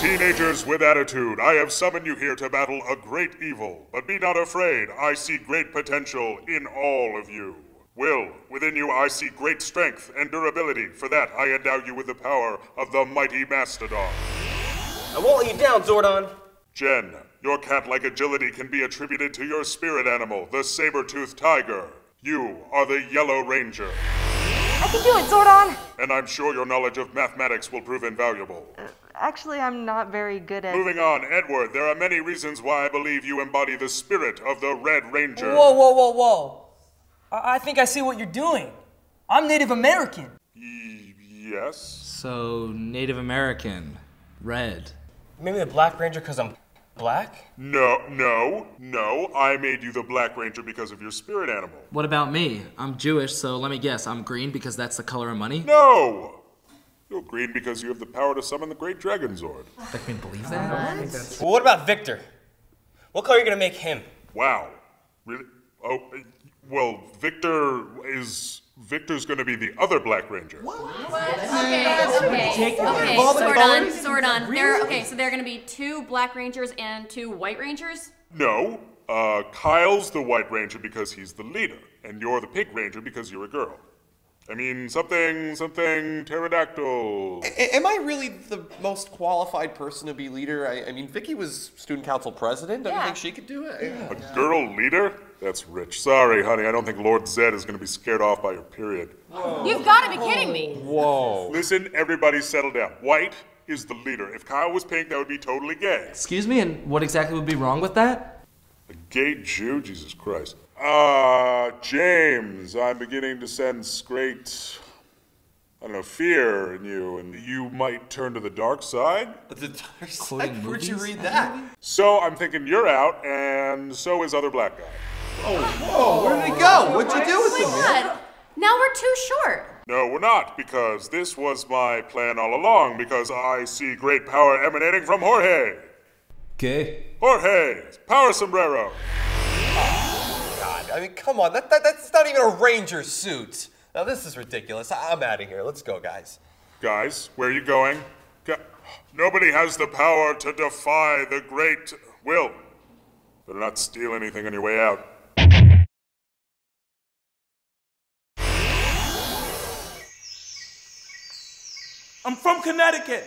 Teenagers with attitude, I have summoned you here to battle a great evil. But be not afraid, I see great potential in all of you. Will, within you I see great strength and durability. For that, I endow you with the power of the mighty Mastodon. I won't let you down, Zordon. Jen, your cat-like agility can be attributed to your spirit animal, the saber-toothed tiger. You are the Yellow Ranger. I can do it, Zordon! And I'm sure your knowledge of mathematics will prove invaluable. Uh, Actually, I'm not very good at. Moving on, Edward, there are many reasons why I believe you embody the spirit of the Red Ranger. Whoa, whoa, whoa, whoa. I, I think I see what you're doing. I'm Native American. Y- yes? So, Native American, red. Maybe the Black Ranger because I'm black? No, no, no. I made you the Black Ranger because of your spirit animal. What about me? I'm Jewish, so let me guess. I'm green because that's the color of money? No! You're green because you have the power to summon the Great Dragon Zord. I can believe that? Well, what about Victor? What color are you gonna make him? Wow. Really? Oh, uh, well, Victor is. Victor's gonna be the other Black Ranger. Okay, okay, okay. Zordon, sword on. There. Okay, so there are going to be two Black Rangers and two White Rangers. No. Uh, Kyle's the White Ranger because he's the leader, and you're the Pink Ranger because you're a girl. I mean, something, something, pterodactyl. A- am I really the most qualified person to be leader? I, I mean, Vicky was student council president. Don't you Yeah. think she could do it? A girl leader? That's rich. Sorry, honey, I don't think Lord Zed is gonna be scared off by your period. You've got to be kidding me. Whoa. Listen, everybody settle down. White is the leader. If Kyle was pink, that would be totally gay. Excuse me, and what exactly would be wrong with that? A gay Jew? Jesus Christ. Uh, James, I'm beginning to sense great, I don't know, fear in you, and you might turn to the dark side. The dark side? Where'd you read that? So I'm thinking you're out, and so is other black guy. Oh, whoa, where did he go? What'd you do with Oh him, my? God. Now we're too short. No, we're not, because this was my plan all along, because I see great power emanating from Jorge. Okay. Jorge, power sombrero. God, I mean, come on. That, that, that's not even a ranger suit. Now, this is ridiculous. I- I'm out of here. Let's go, guys. Guys, where are you going? Go- Nobody has the power to defy the great will. Better not steal anything on your way out. I'm from Connecticut.